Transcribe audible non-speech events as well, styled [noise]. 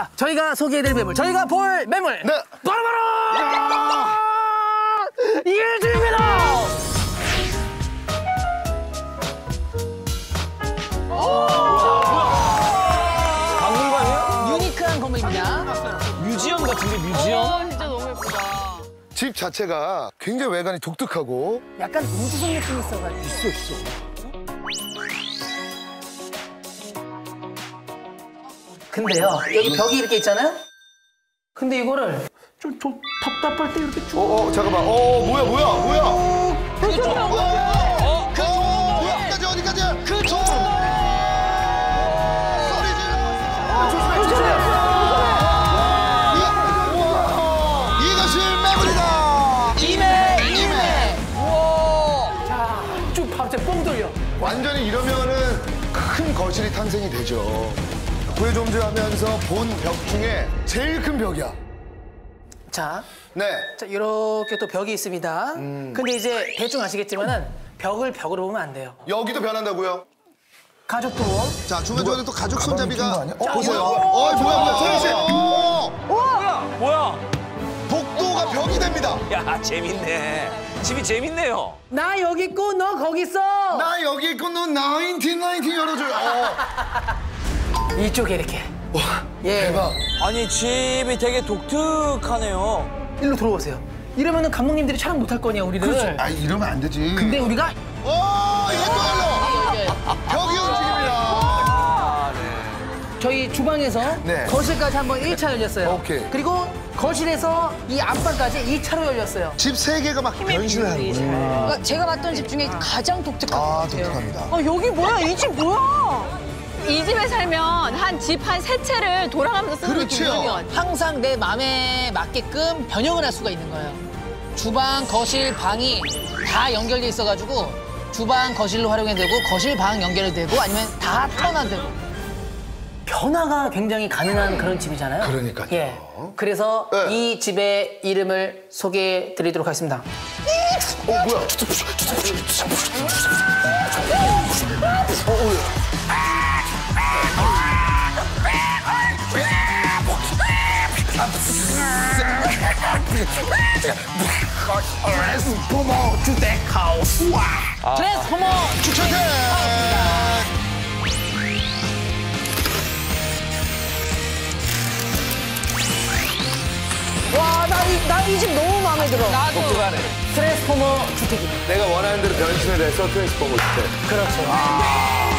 자, 저희가 소개해드릴 매물, 저희가 볼 매물. 네. 바로바로! 이일주입니다! 박물관이요? 유니크한 건물입니다. 뮤지엄 같은데 뮤지엄? 어, 진짜 너무 예쁘다. 집 자체가 굉장히 외관이 독특하고 약간 우주선 느낌이 있어가지고. 있어 있어. 근데요, 여기 벽이 이렇게 있잖아요? 근데 이거를 좀, 좀 답답할 때 이렇게 쭉. 어, 어 잠깐만. 어 뭐야 뭐야 뭐야. 그 조명 뭐야? 어, 그 뭐야? 어디까지 어디까지? 그뽕 돌려. 완전히 이러면은 큰 거실이 탄생이 되죠. 구해좀즈하면서 본 벽 중에 제일 큰 벽이야. 자, 네. 자, 이렇게 또 벽이 있습니다. 음. 근데 이제 대충 아시겠지만은 벽을 벽으로 보면 안 돼요. 여기도 변한다고요? 가족도 자 중간중간에 또 가죽 낀거 손잡이가? 어, 보세요. 어 뭐야 뭐야 씨. 어, 뭐야? 뭐야? 복도가 벽이 됩니다. 야 재밌네. 집이 재밌네요. 나 여기 있고 너 거기 있어. 나 여기 있고 너1919 열어줘요. 어. [laughs] 이쪽에 이렇게. 예. 대박. 아니 집이 되게 독특하네요. 일로 들어오세요. 이러면은 감독님들이 촬영 못 할 거냐 우리를. 아 이러면 안 되지. 근데 우리가 어 이게 또 열려. 벽이 움직입니다. 아 네. 저희 주방에서 네. 거실까지 한번 1차 열렸어요. 오케이. 그리고 거실에서 이 앞방까지 2차로 열렸어요. 집 세 개가 막 변신을 하는 거예요. 그러니까 제가 봤던 집 중에 가장 독특한 것아 같아요. 독특합니다. 아, 여기 뭐야? 이 집 뭐야? 이 집에 살면 한 집 한 세 채를 돌아가면서 쓰는 요 항상 내 마음에 맞게끔 변형을 할 수가 있는 거예요. 주방, 거실, 방이 다 연결돼 있어가지고 주방, 거실로 활용해도 되고 거실, 방 연결해도 되고 아니면 다 턴화도 되고. 변화가 굉장히 가능한 그런 집이잖아요. 그러니까요. 예. 그래서 네. 이 집의 이름을 소개해 드리도록 하겠습니다. 어 뭐야? 트랜스포머 축천태. 와, 나이나이집 너무 마음에 들어. 독특하네. 트랜스포머 주택입니다. 내가 원하는 대로 변신을 해서 트랜스포머 주택. 그렇죠.